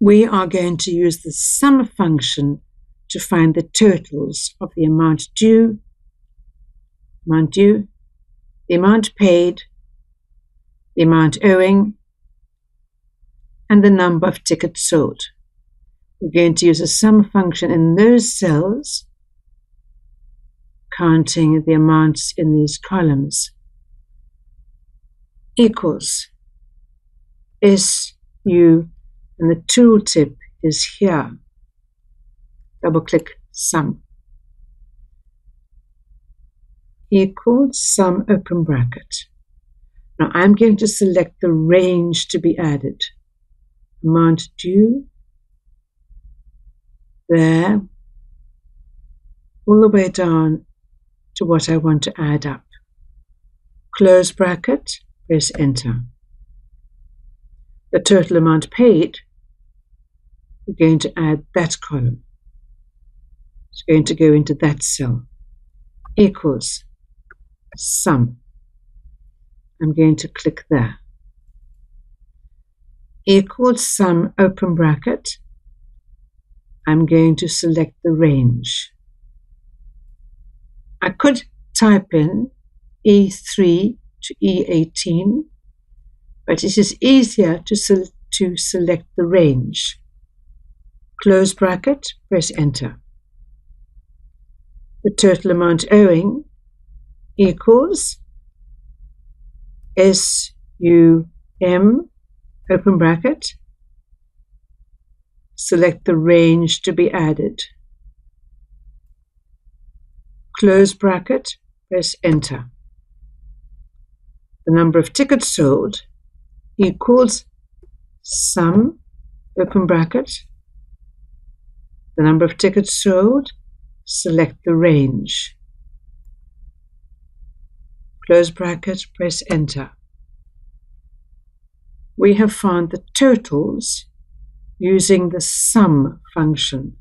we are going to use the sum function to find the totals of the amount due, amount due, the amount paid, the amount owing, and the number of tickets sold. We're going to use a sum function in those cells, counting the amounts in these columns, equals SU, and the tooltip is here. Double click sum. Equals sum open bracket. Now I'm going to select the range to be added. Amount due there, all the way down to what I want to add up. Close bracket, press enter. The total amount paid, we're going to add that column. It's going to go into that cell. Equals sum. I'm going to click there. Equals sum open bracket I'm going to select the range. I could type in E3 to E18, but it is easier to, se to select the range. Close bracket, press enter. The total amount owing equals SUM, open bracket, Select the range to be added. Close bracket, press enter. The number of tickets sold equals sum, open bracket, the number of tickets sold, select the range. Close bracket, press enter. We have found the totals using the sum function.